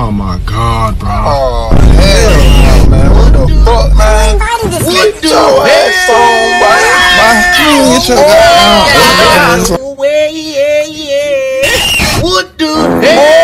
Oh my god, bro. Oh, hell man. What the fuck, man? What the hell? What the hell?